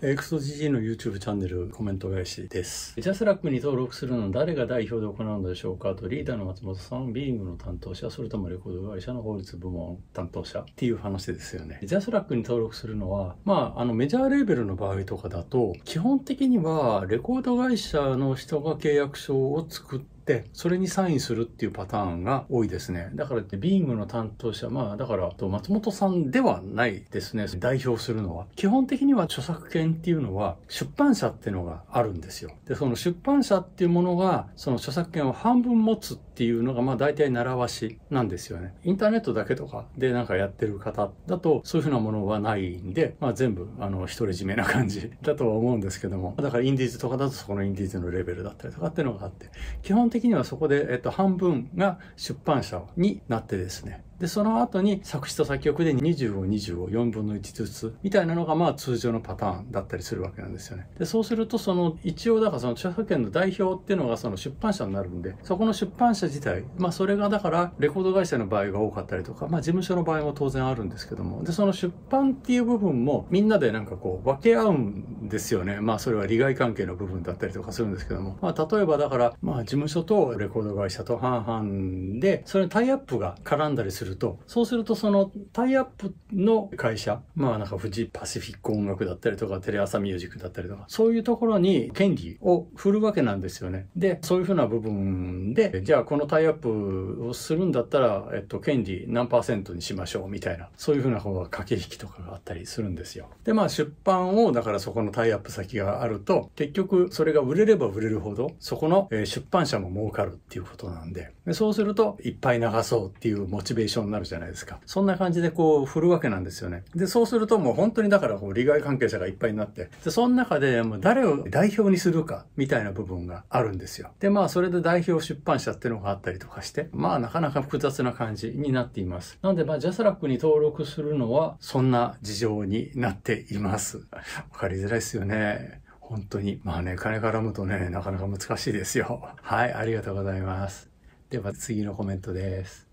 XGG の YouTube チャンネルコメント返しです。 JASRAC に登録するのは誰が代表で行うのでしょうかと、リーダーの松本さん、 Being の担当者、それともレコード会社の法律部門担当者っていう話ですよね。 JASRAC に登録するのは、まあ、あのメジャーレーベルの場合とかだと、基本的にはレコード会社の人が契約書を作って、それにサインするっていうパターンが多いですね。だから、 Being の担当者、まあ、だから、松本さんではないですね。代表するのは。基本的には著作権っていうのは、出版社っていうのがあるんですよ。で、その出版社っていうものが、その著作権を半分持つっていうのが、まあ、大体習わしなんですよね。インターネットだけとかでなんかやってる方だと、そういうふうなものはないんで、まあ、全部、あの、独り占めな感じだとは思うんですけども。だから、インディーズとかだとそこのインディーズのレベルだったりとかっていうのがあって、基本的にはそこで、えっと、半分が出版社になってですね、で、その後に作詞と作曲で20を20を4分の1ずつみたいなのがまあ通常のパターンだったりするわけなんですよね。で、そうするとその一応だからその著作権の代表っていうのがその出版社になるんで、そこの出版社自体、まあそれがだからレコード会社の場合が多かったりとか、まあ事務所の場合も当然あるんですけども、で、その出版っていう部分もみんなでなんかこう分け合うんですよね。まあそれは利害関係の部分だったりとかするんですけども、まあ例えばだからまあ事務所とレコード会社と半々で、それタイアップが絡んだりすると、そうするとそのタイアップっての会社、まあなんか富士パシフィック音楽だったりとかテレ朝ミュージックだったりとか、そういうところに権利を振るわけなんですよね。で、そういうふうな部分で、じゃあこのタイアップをするんだったら、えっと、権利何パーセントにしましょうみたいな、そういうふうな方が駆け引きとかがあったりするんですよ。で、まあ出版を、だからそこのタイアップ先があると、結局それが売れれば売れるほど、そこの出版社も儲かるっていうことなんで、でそうするといっぱい流そうっていうモチベーションになるじゃないですか。そんな感じでこう振るわけなんですよね。で、そうするともう本当にだからこう利害関係者がいっぱいになって、で、その中でもう誰を代表にするかみたいな部分があるんですよ。で、まあそれで代表出版社っていうのがあったりとかして、まあなかなか複雑な感じになっています。なのでまあジャスラックに登録するのはそんな事情になっています。わかりづらいですよね。本当に。まあね、金絡むとね、なかなか難しいですよ。はい、ありがとうございます。では次のコメントです。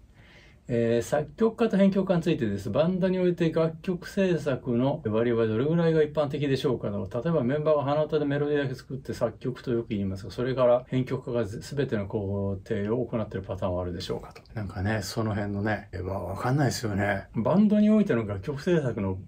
えー、作曲家と編曲家についてです。バンドにおいて楽曲制作の割合はどれぐらいが一般的でしょうかと。例えばメンバーが鼻歌でメロディーだけ作って作曲とよく言いますが、それから編曲家が全ての工程を行っているパターンはあるでしょうかと。なんかね、その辺のね、わ、わかんないですよね。バンドにおいての楽曲制作の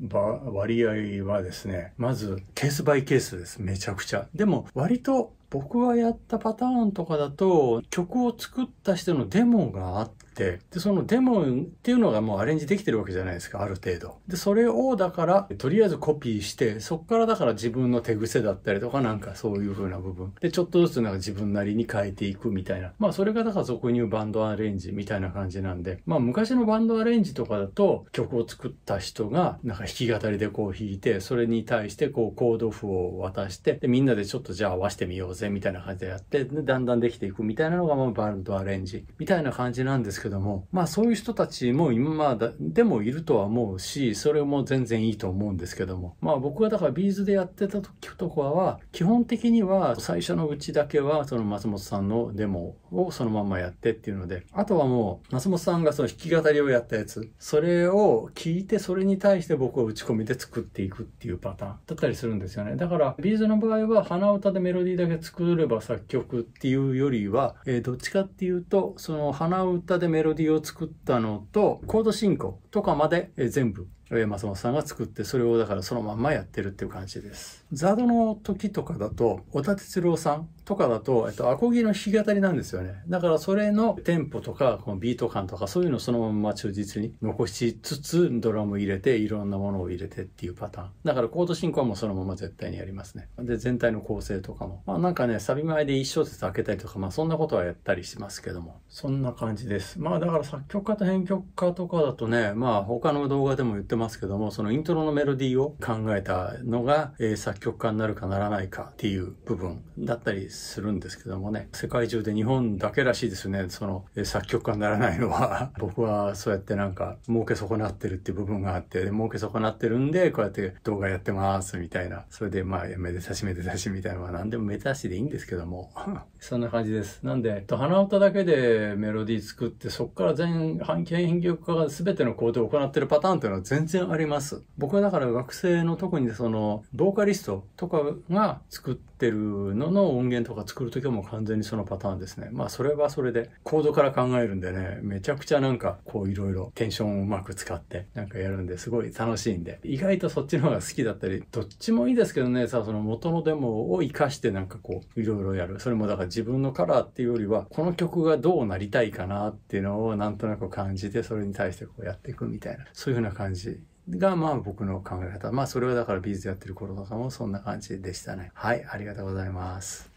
割合はですね、まずケースバイケースです。めちゃくちゃ。でも割と僕がやったパターンとかだと曲を作った人のデモがあって、で、そのデモっていうのがもうアレンジできてるわけじゃないですか、ある程度。で、それをだから、とりあえずコピーして、そこからだから自分の手癖だったりとかなんかそういう風な部分。で、ちょっとずつなんか自分なりに変えていくみたいな。まあそれがだから俗に言うバンドアレンジみたいな感じなんで、まあ昔のバンドアレンジとかだと曲を作った人がなんか弾き語りでこう弾いて、それに対してこうコード譜を渡して、で、みんなでちょっとじゃあ合わせてみようぜみたいな感じでやって、で、だんだんできていくみたいなのがまあバンドアレンジみたいな感じなんですけども、まあそういう人たちも今でもいるとは思うし、それも全然いいと思うんですけども。まあ僕がだから B'z でやってた時とかは、基本的には最初のうちだけはその松本さんのデモをそのままやってっていうので、あとはもう松本さんがその弾き語りをやったやつ、それを聞いてそれに対して僕は打ち込みで作っていくっていうパターンだったりするんですよね。だから B'z の場合は鼻歌でメロディーだけ作れば作曲っていうよりは、えー、どっちかっていうと、その鼻歌でメロディーを作ったのと、コード進行とかまでえ全部松本さんが作って、それをだからそのまんまやってるっていう感じです。 ZARD の時とかだと、小田哲郎さんとかだと、えっと、アコギの弾き語りなんですよね。だからそれのテンポとか、このビート感とか、そういうのをそのまま忠実に残しつつ、ドラム入れて、いろんなものを入れてっていうパターン。だからコード進行はもうそのまま絶対にやりますね。で、全体の構成とかも。まあなんかね、サビ前で一小節開けたりとか、まあそんなことはやったりしますけども。そんな感じです。まあだから作曲家と編曲家とかだとね、まあ他の動画でも言ってますけども、そのイントロのメロディーを考えたのが、えー、作曲家になるかならないかっていう部分だったりするんですけどもね、世界中で日本だけらしいですね、その、えー、作曲家にならないのは 僕はそうやってなんか儲け損なってるっていう部分があって、儲け損なってるんで、こうやって動画やってますみたいな。それでまあ、めでたしめでたしみたいなのは何でもめでたしでいいんですけども。そんな感じです。なんで、鼻歌だけでメロディー作って、そこから全、半径編曲家が全ての工程を行ってるパターンっていうのは全然あります。僕はだから学生の特にその、ボーカリストとかが作ってるのの音源とか作るときはもう完全にそのパターンですね。まあそれはそれでコードから考えるんでね、めちゃくちゃなんかこういろいろテンションをうまく使ってなんかやるんですごい楽しいんで、意外とそっちの方が好きだったり、どっちもいいですけどね、さ、その元のデモを活かしてなんかこういろいろやる。それもだから自分のカラーっていうよりは、この曲がどうなりたいかなっていうのをなんとなく感じて、それに対してこうやっていくみたいな、そういうふうな感じがまあ僕の考え方。まあそれはだからビーズやってる頃とかもそんな感じでしたね。はい、ありがとうございます。